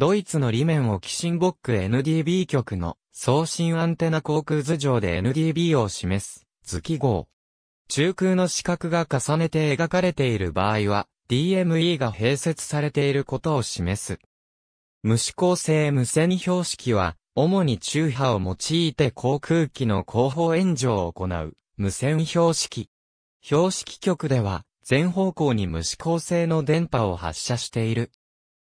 ドイツのリメンをキシンボック NDB 局の送信アンテナ航空図上で NDB を示す図記号。中空の四角が重ねて描かれている場合は DME が併設されていることを示す。無指向性無線標識は主に中波を用いて航空機の後方援助を行う無線標識。標識局では全方向に無指向性の電波を発射している。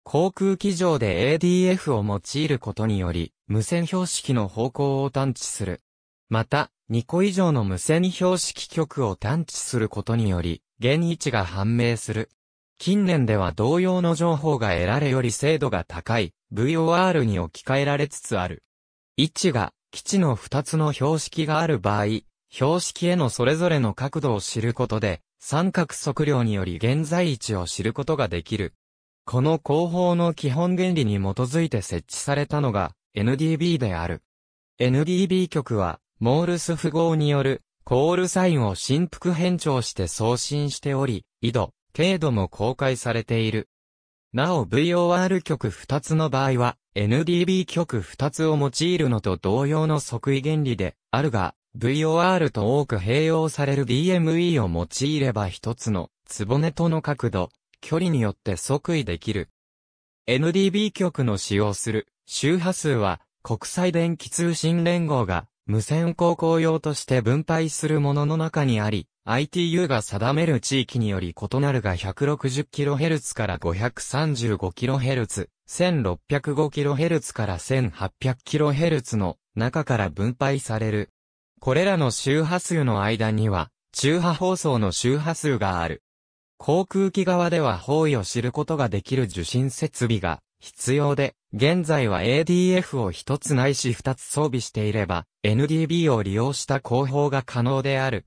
航空機上で ADF を用いることにより、無線標識の方向を探知する。また、2個以上の無線標識局を探知することにより、現位置が判明する。近年では同様の情報が得られより精度が高い VOR に置き換えられつつある。位置が基地の2つの標識がある場合、標識へのそれぞれの角度を知ることで、三角測量により現在位置を知ることができる。この広報の基本原理に基づいて設置されたのが NDB である。NDB 局は、モールス符号によるコールサインを振幅変調して送信しており、緯度、経度も公開されている。なお VOR 局2つの場合は、NDB 局2つを用いるのと同様の即位原理であるが、VOR と多く併用される DME を用いれば一つの、ツボネとの角度、距離によって即位できる。NDB 局の使用する周波数は国際電気通信連合が無線航行用として分配するものの中にあり、ITU が定める地域により異なるが 160kHz から 535kHz、1605kHz から 1800kHz の中から分配される。これらの周波数の間には、中波放送の周波数がある。航空機側では方位を知ることができる受信設備が必要で、現在は ADF を一つないし二つ装備していれば、NDB を利用した広報が可能である。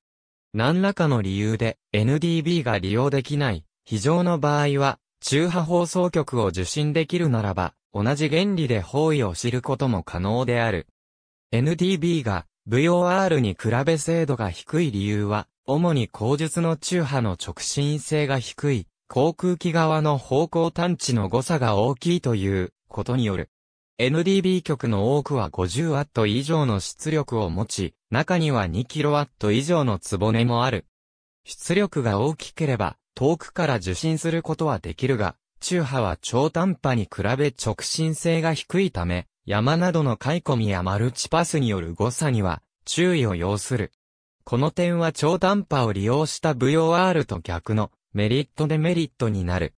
何らかの理由で NDB が利用できない、非常の場合は、中波放送局を受信できるならば、同じ原理で方位を知ることも可能である。NDB が VOR に比べ精度が低い理由は、主に口述の中波の直進性が低い、航空機側の方向探知の誤差が大きいということによる。NDB 局の多くは 50W 以上の出力を持ち、中には 2kW 以上の壺根もある。出力が大きければ、遠くから受信することはできるが、中波は超短波に比べ直進性が低いため、山などの買い込みやマルチパスによる誤差には注意を要する。この点は超短波を利用した VOR と逆のメリットデメリットになる。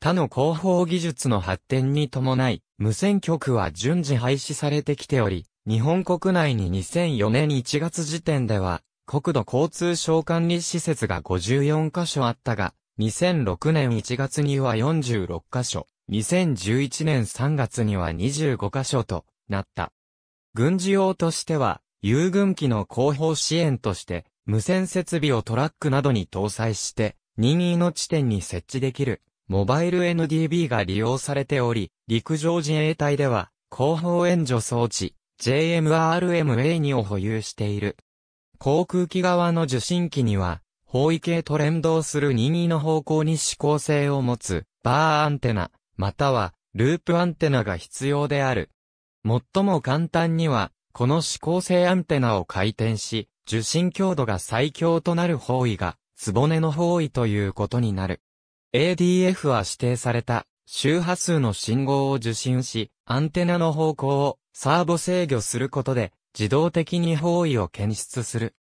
他の広報技術の発展に伴い、無線局は順次廃止されてきており、日本国内に2004年1月時点では、国土交通省管理施設が54カ所あったが、2006年1月には46カ所、2011年3月には25カ所となった。軍事用としては、有軍機の後方支援として、無線設備をトラックなどに搭載して、任意の地点に設置できる、モバイル NDB が利用されており、陸上自衛隊では、後方援助装置、JMRMA2 を保有している。航空機側の受信機には、方位系と連動する任意の方向に指向性を持つ、バーアンテナ、または、ループアンテナが必要である。最も簡単には、この指向性アンテナを回転し、受信強度が最強となる方位が、つぼねの方位ということになる。ADF は指定された周波数の信号を受信し、アンテナの方向をサーボ制御することで自動的に方位を検出する。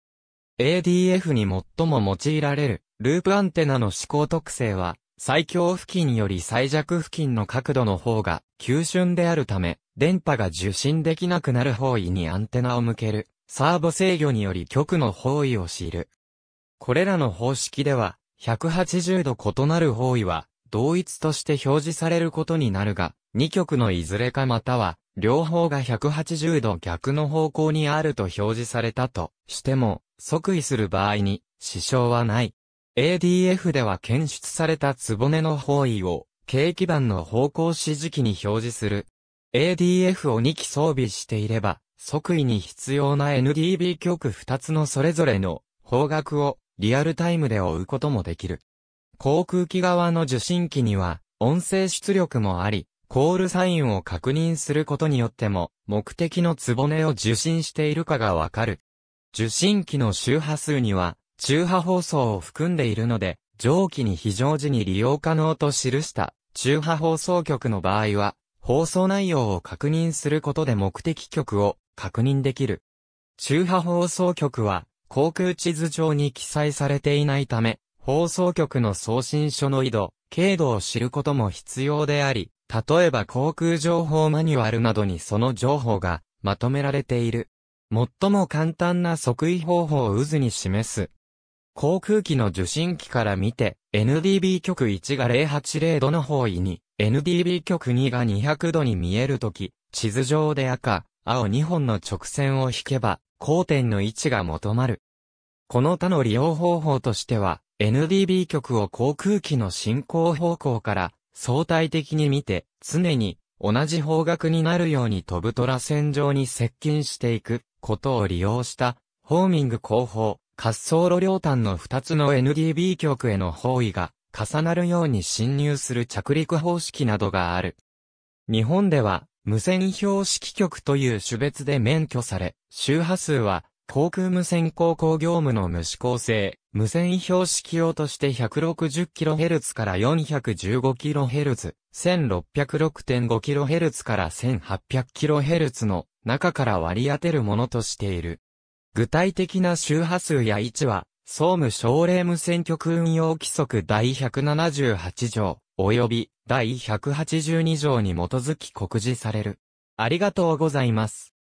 ADF に最も用いられるループアンテナの思考特性は最強付近より最弱付近の角度の方が急峻であるため、電波が受信できなくなる方位にアンテナを向ける、サーボ制御により極の方位を知る。これらの方式では、180度異なる方位は、同一として表示されることになるが、2極のいずれかまたは、両方が180度逆の方向にあると表示されたとしても、即位する場合に支障はない。ADF では検出された壺根の方位を、計基板の方向指示器に表示する。ADF を2機装備していれば、即位に必要な NDB 局2つのそれぞれの方角をリアルタイムで追うこともできる。航空機側の受信機には音声出力もあり、コールサインを確認することによっても、目的のツボネを受信しているかがわかる。受信機の周波数には、中波放送を含んでいるので、上記に非常時に利用可能と記した中波放送局の場合は、放送内容を確認することで目的局を確認できる。中波放送局は航空地図上に記載されていないため、放送局の送信所の緯度、経度を知ることも必要であり、例えば航空情報マニュアルなどにその情報がまとめられている。最も簡単な測位方法を渦に示す航空機の受信機から見て、NDB 極1が080度の方位に、NDB 極2が200度に見えるとき、地図上で赤、青2本の直線を引けば、交点の位置が求まる。この他の利用方法としては、NDB 極を航空機の進行方向から相対的に見て、常に同じ方角になるように飛ぶトラ線上に接近していくことを利用した、ホーミング後方、滑走路両端の2つの NDB 極への方位が重なるように侵入する着陸方式などがある。日本では無線標識局という種別で免許され、周波数は航空無線航行業務の無指向性、無線標識用として 160kHz から 415kHz、1606.5kHz から 1800kHz の中から割り当てるものとしている。具体的な周波数や位置は、総務省令無線局運用規則第178条、及び第182条に基づき告示される。ありがとうございます。